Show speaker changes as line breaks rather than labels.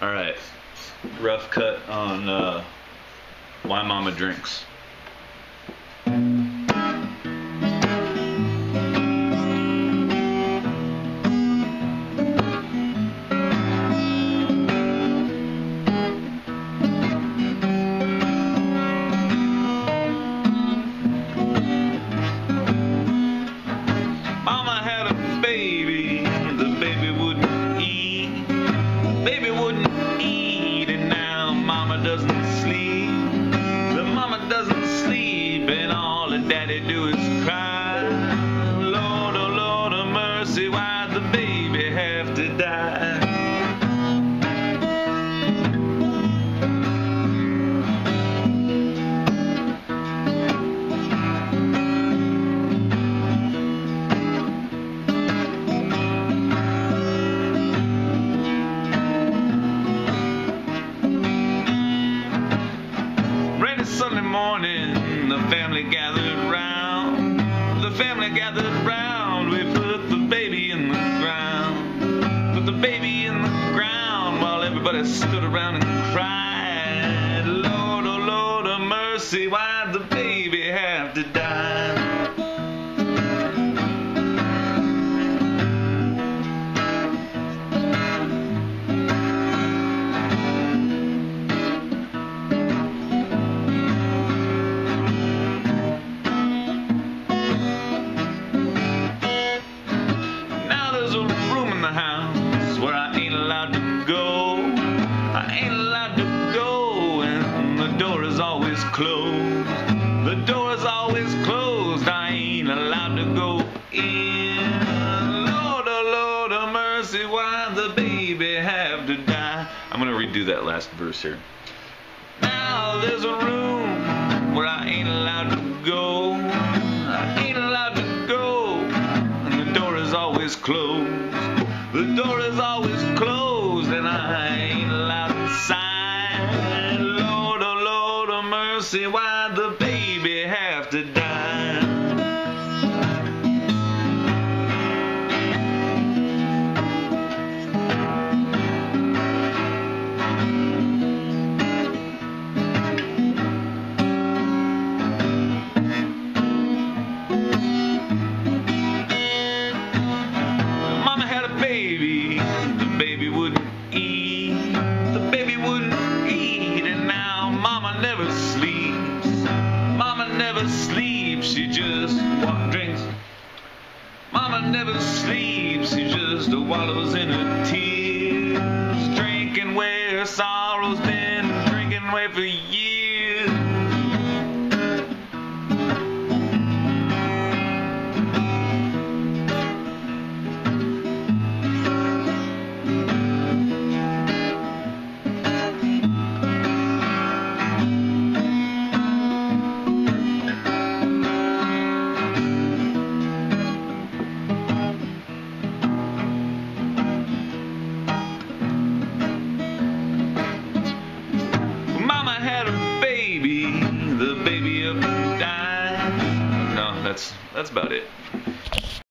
All right, rough cut on uh, why Mama drinks. All the do is cry. The family gathered round. The family gathered round. We put the baby in the ground. Put the baby in the ground while everybody stood around and cried. Lord, oh Lord of mercy, why'd the baby have to die? The door is always closed. I ain't allowed to go in. Lord, oh Lord of mercy, why the baby have to die? I'm gonna redo that last verse here. Now there's a room where I ain't allowed to go. I ain't allowed to go, and the door is always closed. The door is always closed, and I ain't allowed inside. Lord, oh Lord of mercy, why'd the sleeps, she just drinks. Mama never sleeps, she just wallows in her tears. that's that's about it.